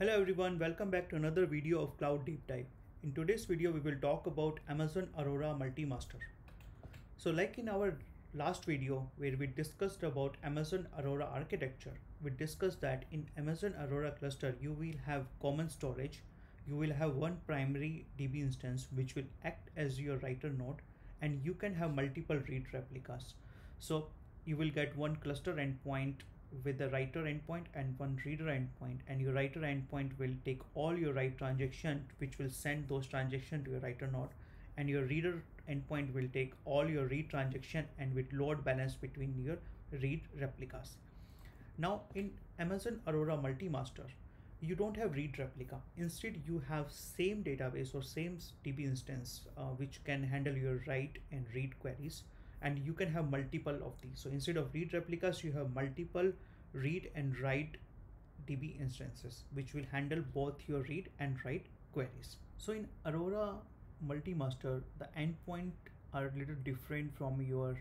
Hello everyone, welcome back to another video of Cloud Deep Dive. In today's video, we will talk about Amazon Aurora Multi-Master. So like in our last video where we discussed about Amazon Aurora architecture, we discussed that in Amazon Aurora cluster, you will have common storage, you will have one primary DB instance which will act as your writer node and you can have multiple read replicas. So you will get one cluster endpoint with the writer endpoint and one reader endpoint and your writer endpoint will take all your write transaction which will send those transaction to your writer node and your reader endpoint will take all your read transaction and with load balance between your read replicas. Now in amazon aurora multi-master you don't have read replica. Instead you have same database or same db instance uh, which can handle your write and read queries and you can have multiple of these. So instead of read replicas you have multiple read and write db instances which will handle both your read and write queries. So in aurora multi-master the endpoint are a little different from your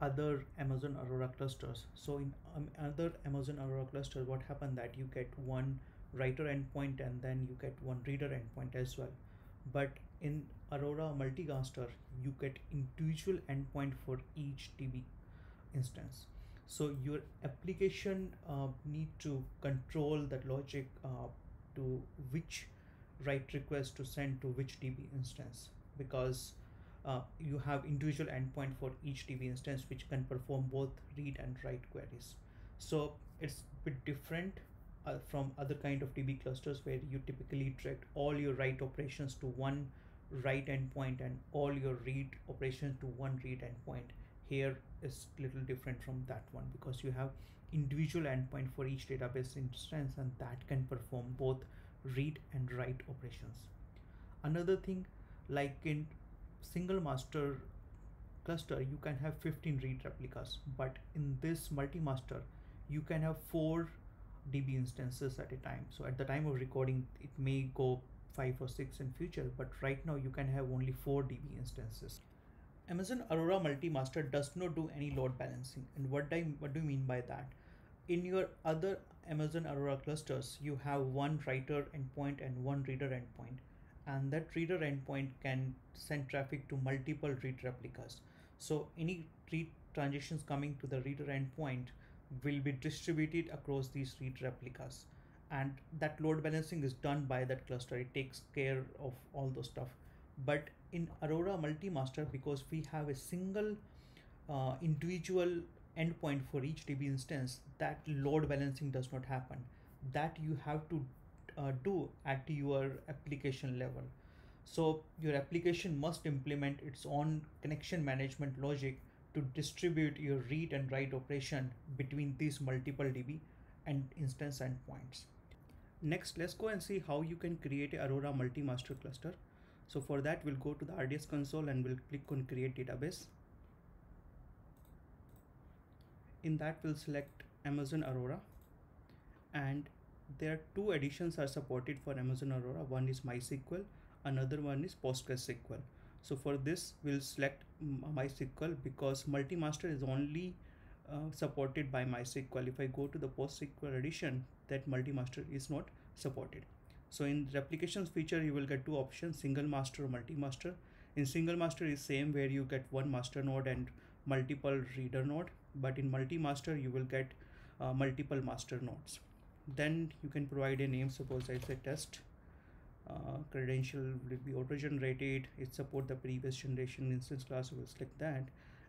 other amazon aurora clusters. So in um, other amazon aurora cluster what happened that you get one writer endpoint and then you get one reader endpoint as well. But in Aurora Multi-Master, you get individual endpoint for each DB instance. So your application uh, need to control that logic uh, to which write request to send to which DB instance because uh, you have individual endpoint for each DB instance which can perform both read and write queries. So it's a bit different uh, from other kind of DB clusters where you typically direct all your write operations to one write endpoint and all your read operations to one read endpoint. Here is little different from that one because you have individual endpoint for each database instance and that can perform both read and write operations. Another thing like in single master cluster you can have 15 read replicas but in this multi-master you can have four db instances at a time so at the time of recording it may go five or six in future but right now you can have only four db instances amazon aurora multi-master does not do any load balancing. And what do I, what do you mean by that? In your other amazon aurora clusters you have one writer endpoint and one reader endpoint. And that reader endpoint can send traffic to multiple read replicas. So any read transitions coming to the reader endpoint will be distributed across these read replicas. And that load balancing is done by that cluster. It takes care of all those stuff but in aurora multi-master because we have a single uh, individual endpoint for each db instance that load balancing does not happen that you have to uh, do at your application level so your application must implement its own connection management logic to distribute your read and write operation between these multiple DB and instance endpoints. Next, let's go and see how you can create a Aurora multi-master cluster. So for that, we'll go to the RDS console and we'll click on create database. In that, we'll select Amazon Aurora and there are two editions are supported for Amazon Aurora. One is MySQL, another one is PostgreSQL. So for this, we'll select MySQL because multi-master is only uh, supported by MySQL. If I go to the PostgreSQL edition, that multi-master is not supported. So in replications feature, you will get two options, single master or multi-master. In single master is same where you get one master node and multiple reader node. But in multi-master, you will get uh, multiple master nodes. Then you can provide a name, suppose I say test uh, credential will be auto generated it support the previous generation instance class We'll select that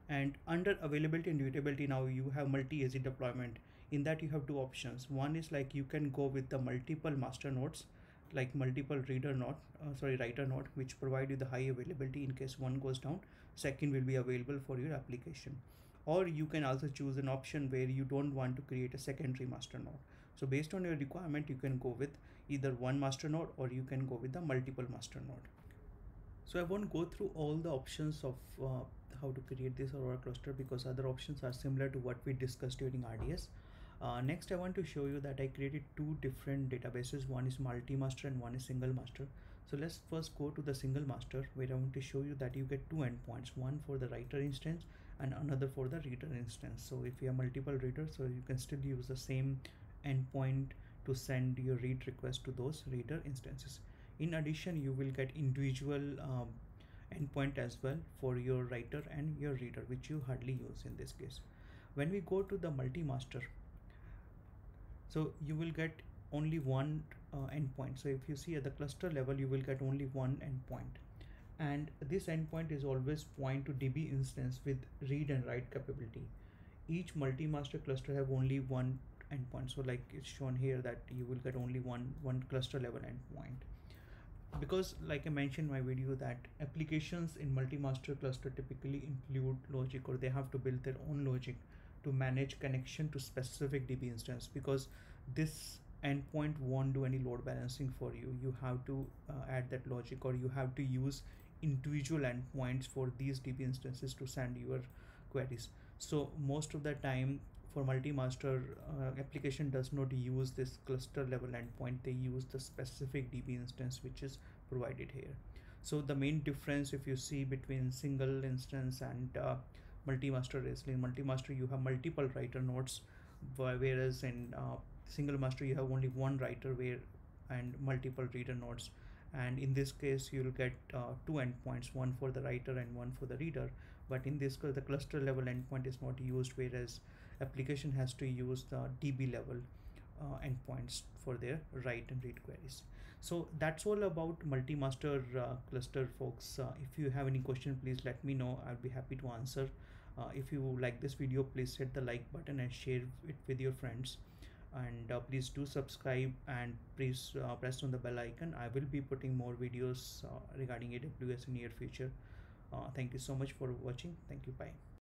and under availability and durability now you have multi-AZ deployment in that you have two options one is like you can go with the multiple master nodes like multiple reader node uh, sorry writer node which provide you the high availability in case one goes down second will be available for your application. Or you can also choose an option where you don't want to create a secondary master node. So based on your requirement you can go with either one master node or you can go with the multiple master node. So i won't go through all the options of uh, how to create this aurora cluster because other options are similar to what we discussed during rds uh, next i want to show you that i created two different databases. One is multi-master and one is single master. So let's first go to the single master where i want to show you that you get two endpoints one for the writer instance and another for the reader instance. So if you have multiple readers so you can still use the same endpoint to send your read request to those reader instances. In addition you will get individual um, endpoint as well for your writer and your reader which you hardly use in this case. When we go to the multi-master so you will get only one uh, endpoint. So if you see at the cluster level you will get only one endpoint. And this endpoint is always point to db instance with read and write capability. Each multi-master cluster have only one endpoint. So like it's shown here that you will get only one one cluster level endpoint. Because like i mentioned in my video that applications in multi-master cluster typically include logic or they have to build their own logic to manage connection to specific db instance because this endpoint won't do any load balancing for you. You have to uh, add that logic or you have to use individual endpoints for these db instances to send your queries. So most of the time for multi-master uh, application does not use this cluster level endpoint. They use the specific db instance which is provided here. So the main difference if you see between single instance and uh, multi-master in multi-master you have multiple writer nodes whereas in uh, single master you have only one writer where and multiple reader nodes and in this case you'll get uh, two endpoints one for the writer and one for the reader. But in this case the cluster level endpoint is not used whereas application has to use the db level uh, endpoints for their write and read queries. So that's all about multi-master uh, cluster folks. Uh, if you have any question please let me know. I'll be happy to answer uh, if you like this video please hit the like button and share it with your friends. And uh, please do subscribe and please uh, press on the bell icon. I will be putting more videos uh, regarding aws in near future. Uh, thank you so much for watching. Thank you. Bye